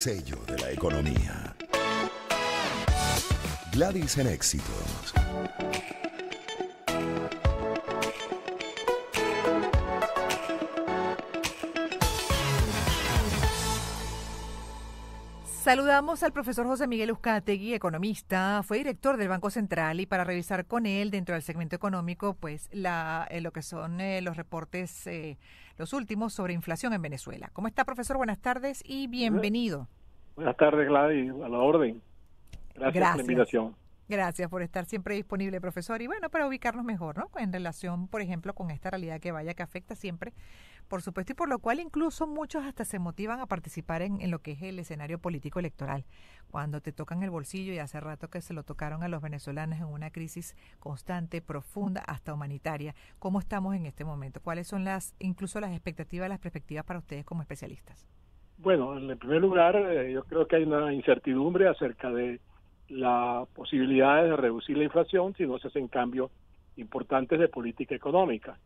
sello de la economía. Gladys en éxitos. Saludamos al profesor José Miguel Uzcategui, economista, fue director del Banco Central y para revisar con él dentro del segmento económico, pues la, eh, lo que son eh, los reportes, eh, los últimos sobre inflación en Venezuela. ¿Cómo está, profesor? Buenas tardes y bienvenido. Buenas tardes, Gladys, a la orden. Gracias, por la invitación. Gracias por estar siempre disponible, profesor. Y bueno, para ubicarnos mejor, ¿no? En relación, por ejemplo, con esta realidad que vaya, que afecta siempre, por supuesto, y por lo cual incluso muchos hasta se motivan a participar en, lo que es el escenario político electoral. Cuando te tocan el bolsillo, y hace rato que se lo tocaron a los venezolanos en una crisis constante, profunda, hasta humanitaria. ¿Cómo estamos en este momento? ¿Cuáles son las, incluso las expectativas, las perspectivas para ustedes como especialistas? Bueno, en primer lugar, eh, yo creo que hay una incertidumbre acerca de la posibilidad de reducir la inflación si no se hacen cambios importantes de política económica.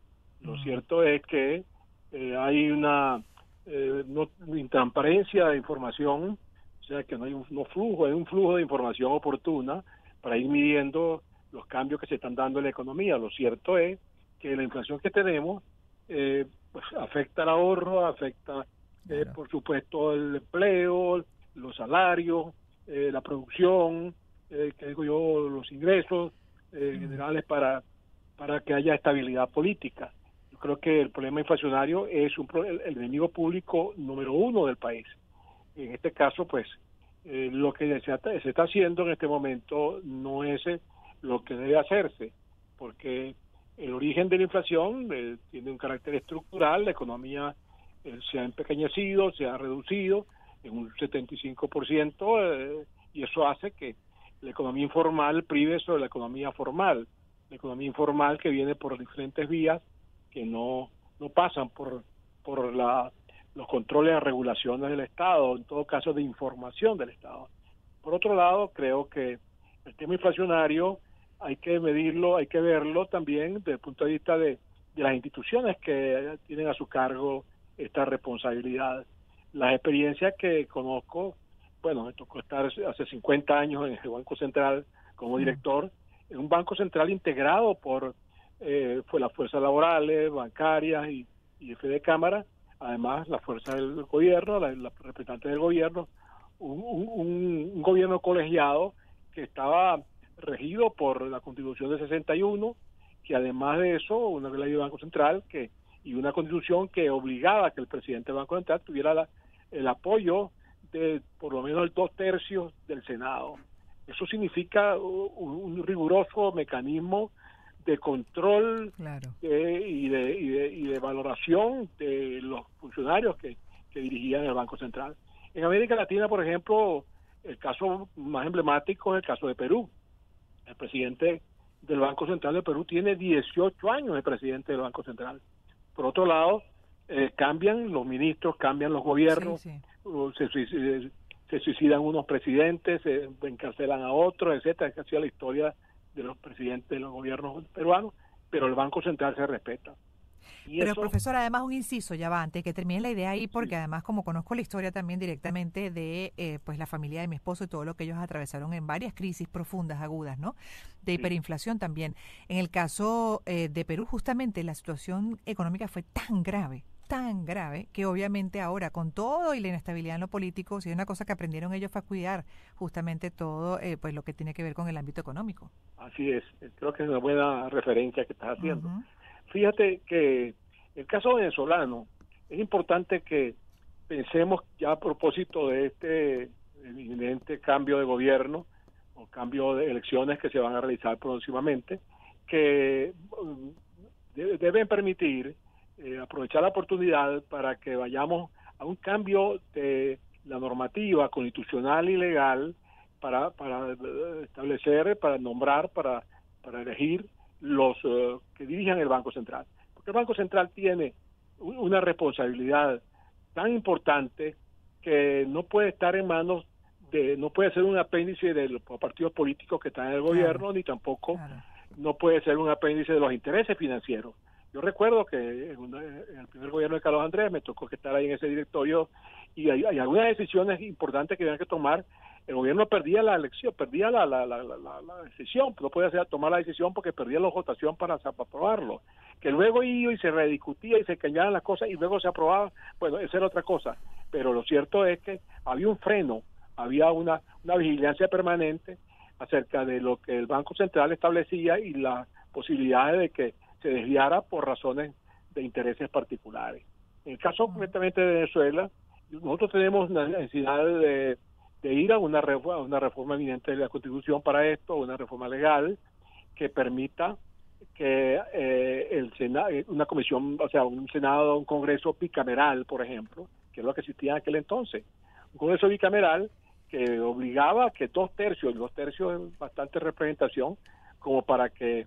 Lo cierto es que eh, hay una eh, no, intransparencia de información, o sea que no hay un no flujo, hay un flujo de información oportuna para ir midiendo los cambios que se están dando en la economía. Lo cierto es que la inflación que tenemos eh, pues afecta el ahorro, afecta eh, por supuesto el empleo, los salarios, eh, la producción, eh, que digo yo, los ingresos eh, generales para, para que haya estabilidad política. Yo creo que el problema inflacionario es un, el, el enemigo público número uno del país. En este caso, pues, eh, lo que se, se está haciendo en este momento no es eh, lo que debe hacerse, porque el origen de la inflación tiene un carácter estructural, la economía se ha empequeñecido, se ha reducido, en un 75%, eh, y eso hace que la economía informal prive sobre la economía formal. La economía informal que viene por diferentes vías que no, no pasan por, por la, los controles y regulaciones del Estado, en todo caso de información del Estado. Por otro lado, creo que el tema inflacionario hay que medirlo, hay que verlo también desde el punto de vista de, de las instituciones que tienen a su cargo esta responsabilidad las experiencias que conozco, bueno, me tocó estar hace 50 años en el Banco Central como director, en un banco central integrado por eh, fue las fuerzas laborales, bancarias y, y de Cámara, además la fuerza del gobierno, la, la representante del gobierno, un, un, un, gobierno colegiado que estaba regido por la Constitución de 61, que además de eso, una ley del Banco Central que y una constitución que obligaba a que el presidente del Banco Central tuviera la, el apoyo de por lo menos el dos tercios del Senado. Eso significa un, un riguroso mecanismo de control claro. de, y, de, y, de, y, de, valoración de los funcionarios que, que, dirigían el Banco Central. En América Latina, por ejemplo, el caso más emblemático es el caso de Perú. El presidente del Banco Central de Perú tiene 18 años de presidente del Banco Central. Por otro lado, eh, cambian los ministros, cambian los gobiernos, sí, sí. Se, se, suicidan unos presidentes, se encarcelan a otros, etcétera, es que ha sido la historia de los presidentes de los gobiernos peruanos, pero el Banco Central se respeta. Y Pero eso... profesor, además un inciso ya va antes que termine la idea ahí, porque sí. además como conozco la historia también directamente de eh, pues la familia de mi esposo y todo lo que ellos atravesaron en varias crisis profundas, agudas, ¿no? De hiperinflación sí. también. En el caso eh, de Perú, justamente la situación económica fue tan grave, tan grave que obviamente ahora con todo y la inestabilidad en lo político, si hay una cosa que aprendieron ellos fue a cuidar justamente todo eh, pues lo que tiene que ver con el ámbito económico. Así es, creo que es una buena referencia que estás haciendo. Uh -huh. Fíjate que el caso venezolano es importante que pensemos ya a propósito de este evidente cambio de gobierno o cambio de elecciones que se van a realizar próximamente, que deben permitir eh, aprovechar la oportunidad para que vayamos a un cambio de la normativa constitucional y legal para, para establecer, para nombrar, para, para elegir los uh, que dirijan el Banco Central. Porque el Banco Central tiene una responsabilidad tan importante que no puede estar en manos de, no puede ser un apéndice de los partidos políticos que están en el gobierno, claro. ni tampoco claro. no puede ser un apéndice de los intereses financieros. Yo recuerdo que en, el primer gobierno de Carlos Andrés me tocó que estar ahí en ese directorio y hay, algunas decisiones importantes que había que tomar. El gobierno perdía la elección, perdía la, la, la, la, decisión, no podía tomar la decisión porque perdía la votación para, aprobarlo. Que luego iba y se rediscutía y se cambiaban las cosas y luego se aprobaba, bueno, esa era otra cosa. Pero lo cierto es que había un freno, había una vigilancia permanente acerca de lo que el Banco Central establecía y las posibilidades de que se desviara por razones de intereses particulares. En el caso concretamente de Venezuela, nosotros tenemos la necesidad de, ir a una, reforma, una reforma eminente de la Constitución para esto, una reforma legal que permita que eh, el Senado, una comisión, o sea, un Senado, un Congreso bicameral, por ejemplo, que es lo que existía en aquel entonces, un Congreso bicameral que obligaba que dos tercios, dos tercios es bastante representación, como para que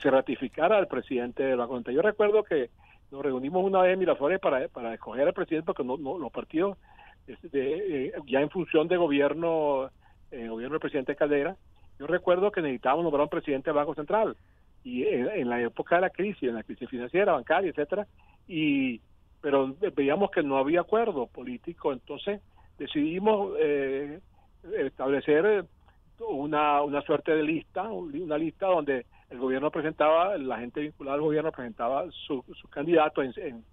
se ratificara al presidente de la Junta. Yo recuerdo que nos reunimos una vez en Miraflores para, para escoger al presidente porque no, los partidos este, eh, ya en función de gobierno eh, gobierno del presidente Caldera yo recuerdo que necesitábamos nombrar un presidente del Banco Central y en, la época de la crisis en la crisis financiera bancaria etcétera y pero veíamos que no había acuerdo político entonces decidimos eh, establecer una, una suerte de lista una lista donde el gobierno presentaba, la gente vinculada al gobierno presentaba su, su candidato en, en,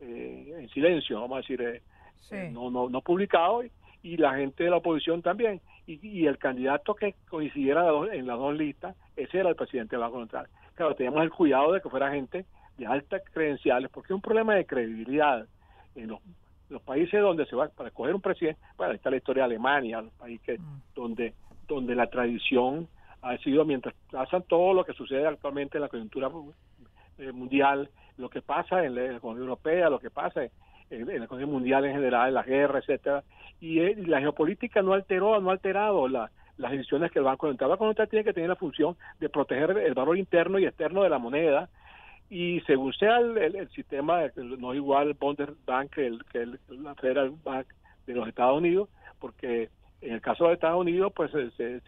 eh, silencio, vamos a decir, eh, eh, no, no, no publicado, y, la gente de la oposición también. Y, el candidato que coincidiera en las dos listas, ese era el presidente del Banco Central. Claro, teníamos el cuidado de que fuera gente de altas credenciales, porque es un problema de credibilidad. En los, los países donde se va para escoger un presidente, bueno, está la historia de Alemania, los países mm. donde, donde la tradición ha sido mientras pasa todo lo que sucede actualmente en la coyuntura eh, mundial, lo que pasa en la economía europea, lo que pasa en, la economía mundial en general, en la guerra, etcétera, y, eh, la geopolítica no alteró, no ha alterado las decisiones que el Banco Central. El Banco Central tiene que tener la función de proteger el valor interno y externo de la moneda, y según sea el, sistema, no igual el Bundesbank que el, que el, la Federal Bank de los Estados Unidos, porque en el caso de Estados Unidos, pues se,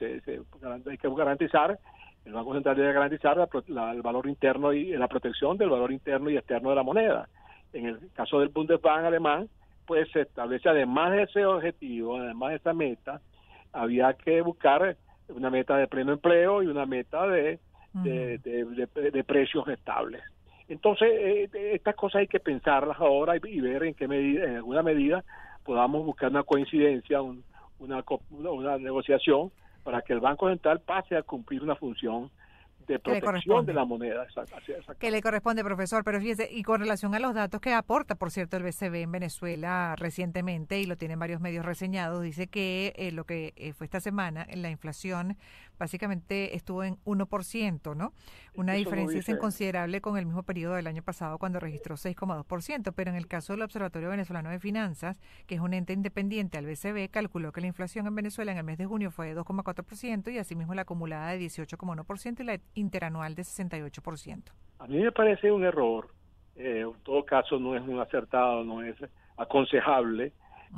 hay que garantizar, el Banco Central debe garantizar el valor interno y la protección del valor interno y externo de la moneda. En el caso del Bundesbank alemán, pues se establece además de ese objetivo, además de esa meta, había que buscar una meta de pleno empleo y una meta de, de, precios estables. Entonces, eh, estas cosas hay que pensarlas ahora y, ver en qué medida, en alguna medida, podamos buscar una coincidencia, un, una, una negociación para que el Banco Central pase a cumplir una función de protección de la moneda. Que le corresponde, profesor, pero fíjese, y con relación a los datos que aporta, por cierto, el BCB en Venezuela recientemente, y lo tienen varios medios reseñados, dice que eh, lo que eh, fue esta semana, en la inflación básicamente estuvo en 1%, ¿no? Una diferencia inconsiderable con el mismo periodo del año pasado cuando registró 6,2%, pero en el caso del Observatorio Venezolano de Finanzas, que es un ente independiente al BCB, calculó que la inflación en Venezuela en el mes de junio fue de 2,4% y asimismo la acumulada de 18,1% y la interanual de 68%. A mí me parece un error, eh, en todo caso no es un acertado, no es aconsejable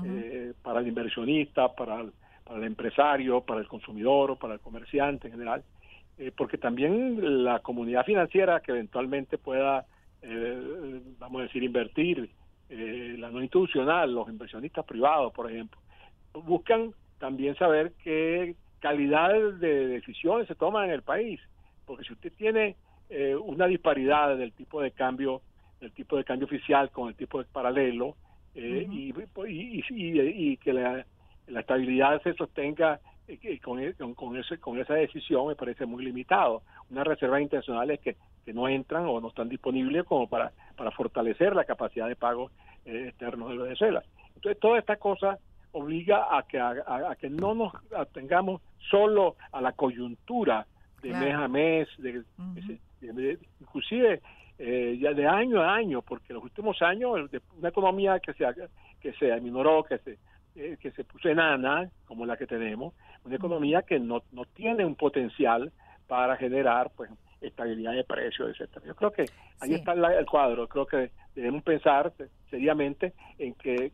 eh, para el inversionista, para el para el empresario, para el consumidor o para el comerciante en general, eh, porque también la comunidad financiera que eventualmente pueda, eh, vamos a decir, invertir, eh, la no institucional, los inversionistas privados, por ejemplo, buscan también saber qué calidad de decisiones se toman en el país, porque si usted tiene una disparidad del tipo de cambio, del tipo de cambio oficial con el tipo de paralelo, y, y, y, que la la estabilidad se sostenga eh, con, con, ese, con esa decisión me parece muy limitado. Unas reservas internacionales que, que no entran o no están disponibles como para, para fortalecer la capacidad de pago eh, externo de Venezuela. Entonces, toda esta cosa obliga a que, a, que no nos atengamos solo a la coyuntura de mes a mes, de, inclusive eh, ya de año a año, porque los últimos años una economía que se que se aminoró, que se eh, que se puso enana, como la que tenemos, una economía que no, no tiene un potencial para generar pues estabilidad de precios, etcétera. Yo creo que ahí está el cuadro. Creo que debemos pensar seriamente en que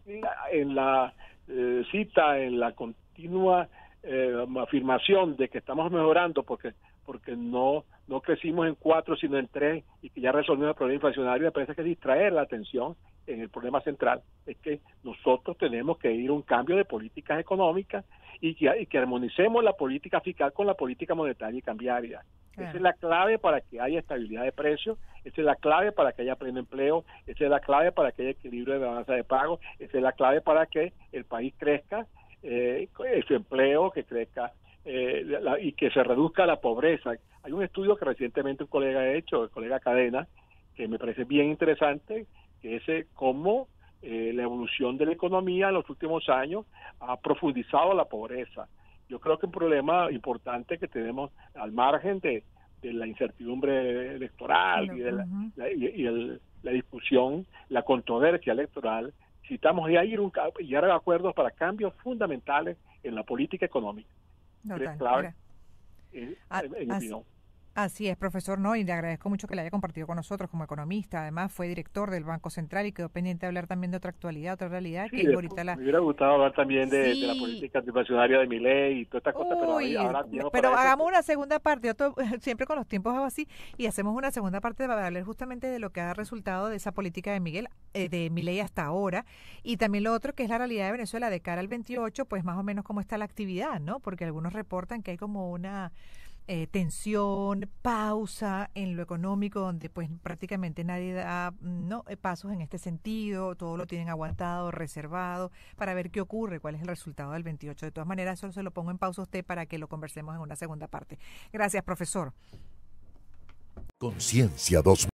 en la eh, cita, en la continua eh, afirmación de que estamos mejorando porque porque no no crecimos en cuatro sino en tres y que ya resolvimos el problema inflacionario, me parece que distraer la atención en el problema central es que nosotros tenemos que ir a un cambio de políticas económicas y que, y que armonicemos la política fiscal con la política monetaria y cambiaria. Esa es la clave para que haya estabilidad de precios, esa es la clave para que haya pleno empleo, esa es la clave para que haya equilibrio de balanza de pago, esa es la clave para que el país crezca, eh, su empleo, que crezca eh, y que se reduzca la pobreza. Hay un estudio que recientemente un colega ha hecho, el colega Cadena, que me parece bien interesante, que es eh, cómo eh, la evolución de la economía en los últimos años ha profundizado la pobreza yo creo que un problema importante que tenemos al margen de, la incertidumbre electoral y de la, y, el, la discusión, la controversia electoral, necesitamos ya ir un, llegar a acuerdos para cambios fundamentales en la política económica. Es clave, en, mi opinión. Así es, profesor, ¿no? Y le agradezco mucho que le haya compartido con nosotros como economista. Además, fue director del Banco Central y quedó pendiente de hablar también de otra actualidad, otra realidad. que ahorita la... Me hubiera gustado hablar también de, la política antiinflacionaria de mi ley y todas estas cosas, pero ahora Pero hagamos una segunda parte, siempre con los tiempos hago así, y hacemos una segunda parte para hablar justamente de lo que ha resultado de esa política de Miguel, eh, de mi ley hasta ahora, y también lo otro que es la realidad de Venezuela de cara al 28, pues más o menos cómo está la actividad, ¿no? Porque algunos reportan que hay como una eh, tensión, pausa en lo económico, donde pues prácticamente nadie da no eh, pasos en este sentido, todo lo tienen aguantado, reservado, para ver qué ocurre, cuál es el resultado del 28. De todas maneras, eso se lo pongo en pausa a usted para que lo conversemos en una segunda parte. Gracias, profesor. Conciencia 2.